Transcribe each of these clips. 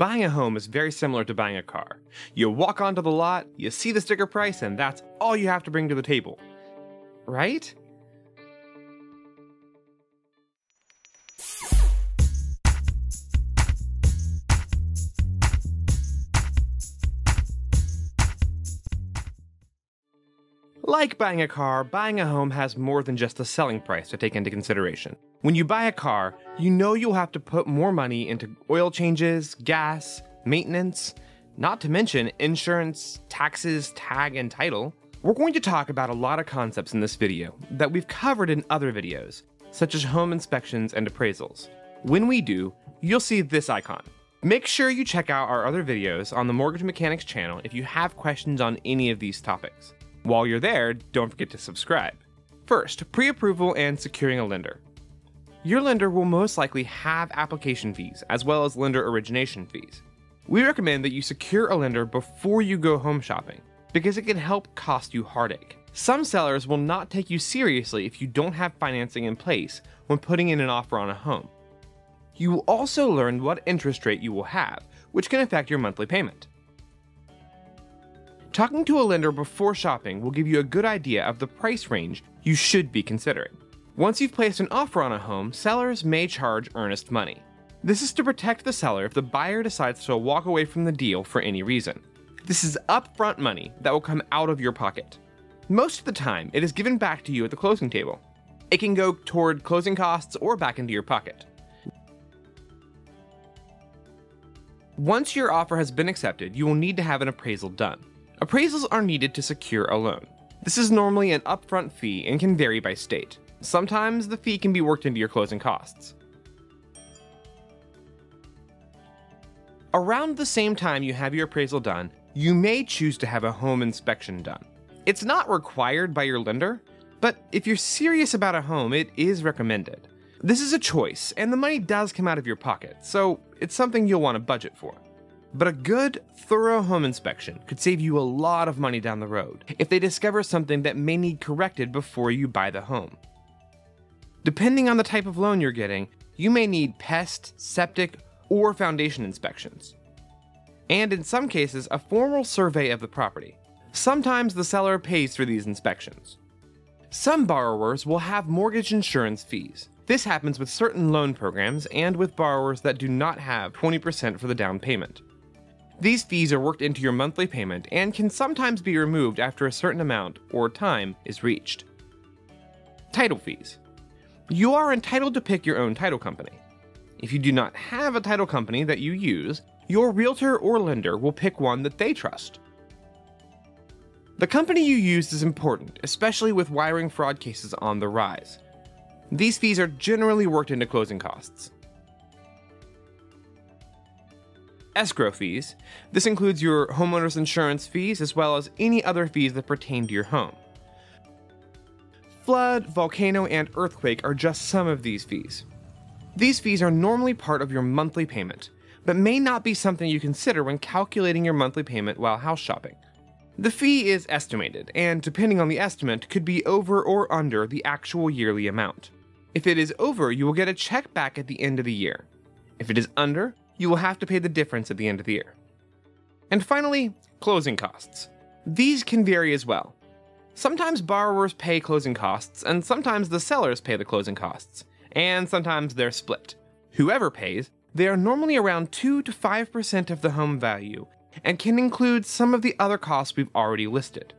Buying a home is very similar to buying a car. You walk onto the lot, you see the sticker price, and that's all you have to bring to the table. Right? Like buying a car, buying a home has more than just the selling price to take into consideration. When you buy a car, you know you'll have to put more money into oil changes, gas, maintenance, not to mention insurance, taxes, tag, and title. We're going to talk about a lot of concepts in this video that we've covered in other videos, such as home inspections and appraisals. When we do, you'll see this icon. Make sure you check out our other videos on the Mortgage Mechanics channel if you have questions on any of these topics. While you're there, don't forget to subscribe. First, pre approval and securing a lender. Your lender will most likely have application fees as well as lender origination fees. We recommend that you secure a lender before you go home shopping because it can help cost you heartache. Some sellers will not take you seriously if you don't have financing in place when putting in an offer on a home. You will also learn what interest rate you will have, which can affect your monthly payment. Talking to a lender before shopping will give you a good idea of the price range you should be considering. Once you've placed an offer on a home, sellers may charge earnest money. This is to protect the seller if the buyer decides to walk away from the deal for any reason. This is upfront money that will come out of your pocket. Most of the time, it is given back to you at the closing table. It can go toward closing costs or back into your pocket. Once your offer has been accepted, you will need to have an appraisal done. Appraisals are needed to secure a loan. This is normally an upfront fee and can vary by state. Sometimes the fee can be worked into your closing costs. Around the same time you have your appraisal done, you may choose to have a home inspection done. It's not required by your lender, but if you're serious about a home, it is recommended. This is a choice, and the money does come out of your pocket, so it's something you'll want to budget for. But a good, thorough home inspection could save you a lot of money down the road if they discover something that may need corrected before you buy the home. Depending on the type of loan you're getting, you may need pest, septic, or foundation inspections. And in some cases, a formal survey of the property. Sometimes the seller pays for these inspections. Some borrowers will have mortgage insurance fees. This happens with certain loan programs and with borrowers that do not have 20% for the down payment. These fees are worked into your monthly payment and can sometimes be removed after a certain amount or time is reached. Title fees. You are entitled to pick your own title company. If you do not have a title company that you use, your realtor or lender will pick one that they trust. The company you use is important, especially with wiring fraud cases on the rise. These fees are generally worked into closing costs. Escrow fees. This includes your homeowner's insurance fees as well as any other fees that pertain to your home. Flood, volcano, and earthquake are just some of these fees. These fees are normally part of your monthly payment, but may not be something you consider when calculating your monthly payment while house shopping. The fee is estimated, and depending on the estimate, could be over or under the actual yearly amount. If it is over, you will get a check back at the end of the year. If it is under, you will have to pay the difference at the end of the year. And finally, closing costs. These can vary as well. Sometimes borrowers pay closing costs, and sometimes the sellers pay the closing costs, and sometimes they're split. Whoever pays, they are normally around 2 to 5% of the home value and can include some of the other costs we've already listed.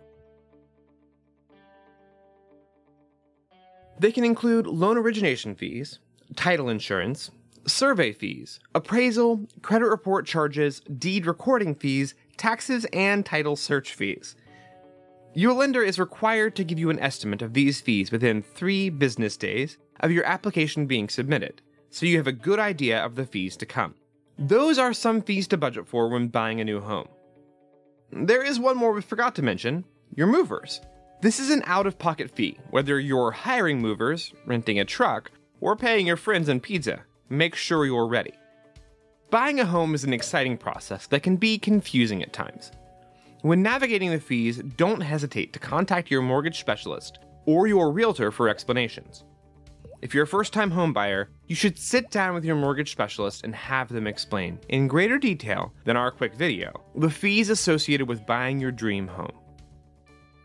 They can include loan origination fees, title insurance, survey fees, appraisal, credit report charges, deed recording fees, taxes, and title search fees. Your lender is required to give you an estimate of these fees within three business days of your application being submitted, so you have a good idea of the fees to come. Those are some fees to budget for when buying a new home. There is one more we forgot to mention your movers. This is an out of pocket fee, whether you're hiring movers, renting a truck, or paying your friends in pizza make sure you're ready. Buying a home is an exciting process that can be confusing at times. When navigating the fees, don't hesitate to contact your mortgage specialist or your realtor for explanations. If you're a first time homebuyer, you should sit down with your mortgage specialist and have them explain, in greater detail than our quick video, the fees associated with buying your dream home.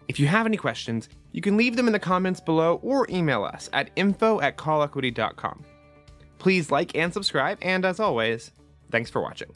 If you have any questions, you can leave them in the comments below or email us at info at callequity.com. Please like and subscribe, and as always, thanks for watching.